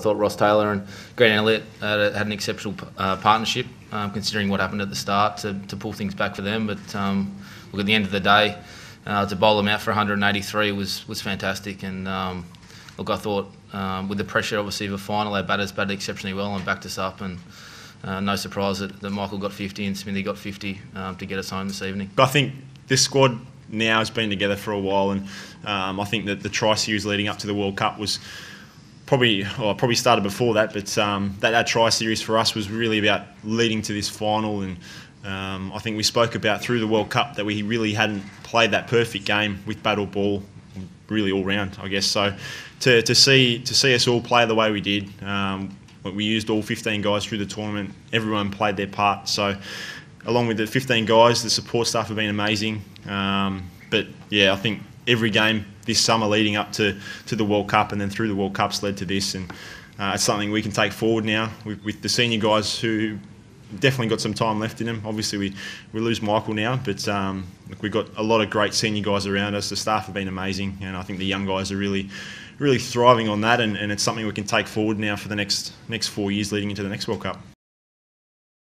I thought Ross Taylor and Grant Elliott had, had an exceptional uh, partnership, um, considering what happened at the start to, to pull things back for them. But um, look, at the end of the day, uh, to bowl them out for 183 was was fantastic. And um, look, I thought um, with the pressure, obviously, of a final, our batters batted exceptionally well and backed us up. And uh, no surprise that, that Michael got 50 and Smithy got 50 um, to get us home this evening. But I think this squad now has been together for a while, and um, I think that the tri series leading up to the World Cup was probably well, I probably started before that, but um, that, that tri series for us was really about leading to this final, and um, I think we spoke about through the World Cup that we really hadn't played that perfect game with battle ball, really all round, I guess. So to, to see to see us all play the way we did, um, we used all 15 guys through the tournament. Everyone played their part. So along with the 15 guys, the support staff have been amazing. Um, but yeah, I think every game this summer leading up to, to the World Cup and then through the World Cups led to this. And uh, it's something we can take forward now with, with, the senior guys who definitely got some time left in them. Obviously, we, we lose Michael now, but um, look, we've got a lot of great senior guys around us. The staff have been amazing, and I think the young guys are really, really thriving on that. And, and it's something we can take forward now for the next next four years leading into the next World Cup.